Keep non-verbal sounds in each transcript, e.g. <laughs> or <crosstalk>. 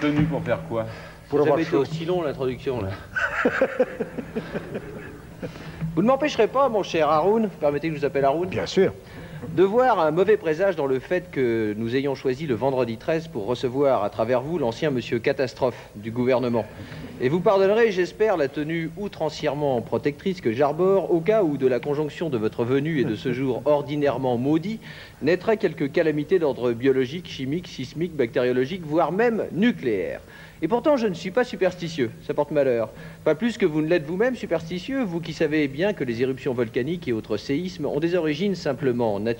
tenue pour faire quoi Pour Ça avoir avait été chaud. aussi long l'introduction là. <laughs> Vous ne m'empêcherez pas, mon cher Haroun, permettez que je vous appelle Haroun, Bien sûr. De voir un mauvais présage dans le fait que nous ayons choisi le vendredi 13 pour recevoir à travers vous l'ancien monsieur Catastrophe du gouvernement. Et vous pardonnerez, j'espère, la tenue outrancièrement protectrice que j'arbore au cas où de la conjonction de votre venue et de ce jour ordinairement maudit naîtrait quelque calamité d'ordre biologique, chimique, sismique, bactériologique, voire même nucléaire. Et pourtant, je ne suis pas superstitieux, ça porte malheur. Pas plus que vous ne l'êtes vous-même superstitieux, vous qui savez bien que les éruptions volcaniques et autres séismes ont des origines simplement naturelles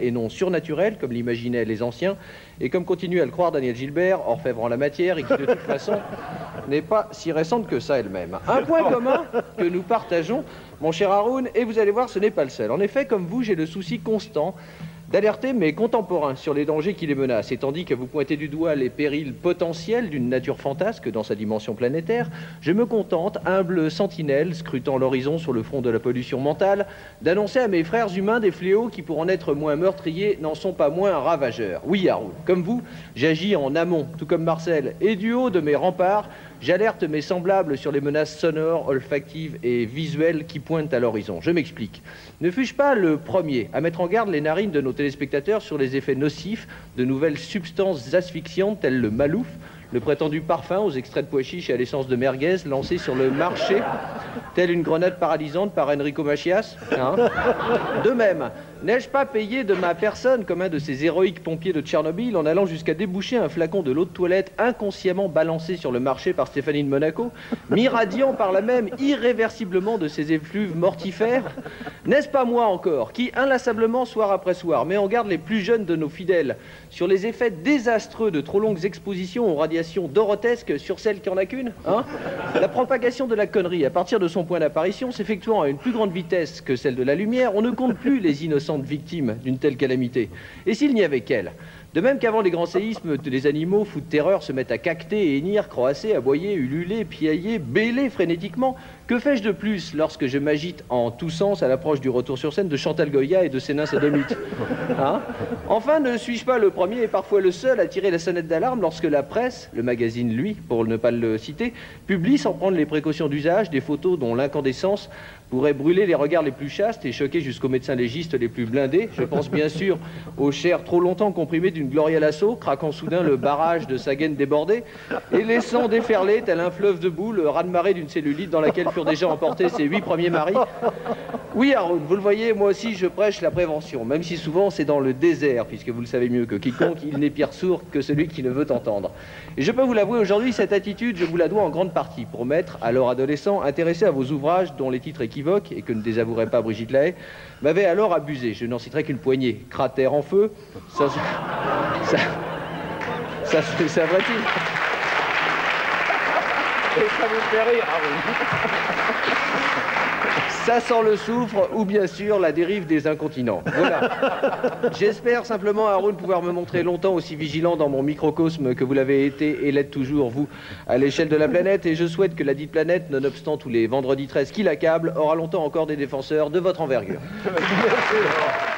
et non surnaturelles, comme l'imaginaient les anciens, et comme continue à le croire Daniel Gilbert, orfèvre en la matière, et qui de toute façon <laughs> n'est pas si récente que ça elle-même. Un point commun que nous partageons, mon cher Haroun, et vous allez voir, ce n'est pas le seul. En effet, comme vous, j'ai le souci constant d'alerter mes contemporains sur les dangers qui les menacent. Et tandis que vous pointez du doigt les périls potentiels d'une nature fantasque dans sa dimension planétaire, je me contente, humble sentinelle, scrutant l'horizon sur le front de la pollution mentale, d'annoncer à mes frères humains des fléaux qui, pour en être moins meurtriers, n'en sont pas moins ravageurs. Oui, Haroun, comme vous, j'agis en amont, tout comme Marcel, et du haut de mes remparts, J'alerte mes semblables sur les menaces sonores, olfactives et visuelles qui pointent à l'horizon. Je m'explique. Ne fus-je pas le premier à mettre en garde les narines de nos téléspectateurs sur les effets nocifs de nouvelles substances asphyxiantes telles le malouf, le prétendu parfum aux extraits de pois chiches et à l'essence de merguez lancé sur le marché, telle une grenade paralysante par Enrico Macias hein <laughs> De même, n'ai-je pas payé de ma personne comme un de ces héroïques pompiers de Tchernobyl en allant jusqu'à déboucher un flacon de l'eau de toilette inconsciemment balancé sur le marché par Stéphanie de Monaco, m'irradiant par la même irréversiblement de ses effluves mortifères N'est-ce pas moi encore qui, inlassablement, soir après soir, met en garde les plus jeunes de nos fidèles sur les effets désastreux de trop longues expositions aux radiations dorotesques sur celle qui en a qu'une hein? La propagation de la connerie, à partir de son point d'apparition, s'effectuant à une plus grande vitesse que celle de la lumière, on ne compte plus les innocentes victimes d'une telle calamité. Et s'il n'y avait qu'elles? De même qu'avant les grands séismes, les animaux, fous de terreur, se mettent à cacter, hennir, croasser, aboyer, ululer, piailler, bêler frénétiquement. Que fais-je de plus lorsque je m'agite en tous sens à l'approche du retour sur scène de Chantal Goya et de ses nains sodomites? Hein? Enfin, ne suis-je pas le premier et parfois le seul à tirer la sonnette d'alarme lorsque la presse, le magazine lui, pour ne pas le citer, publie sans prendre les précautions d'usage des photos dont l'incandescence pourrait brûler les regards les plus chastes et choquer jusqu'aux médecins légistes les plus blindés. Je pense bien sûr aux chairs trop longtemps comprimées d'une Gloria Lasso, craquant soudain le barrage de sa gaine débordée et laissant déferler, tel un fleuve de boue, le raz-de-marée d'une cellulite dans laquelle furent déjà emportés ses huit premiers maris. Oui, Haroun, vous le voyez, moi aussi je prêche la prévention, même si souvent c'est dans le désert, puisque vous le savez mieux que quiconque, il n'est pire sourd que celui qui ne veut entendre. Et je peux vous l'avouer aujourd'hui, cette attitude, je vous la dois en grande partie pour m'être, alors adolescent, intéressé à vos ouvrages dont les titres équivoques, et que ne désavouerait pas Brigitte Lahaye, m'avaient alors abusé. Je n'en citerai qu'une poignée. Cratère en feu, ça, ça, ça, ça, ça Et ça vous fait rire, Haroun. Ça sent le soufre ou bien sûr la dérive des incontinents. Voilà. <laughs> J'espère simplement, Haroun, pouvoir me montrer longtemps aussi vigilant dans mon microcosme que vous l'avez été et l'êtes toujours, vous, à l'échelle de la planète. Et je souhaite que la dite planète, nonobstant tous les vendredis 13 qui l'accablent, aura longtemps encore des défenseurs de votre envergure. <laughs> Merci.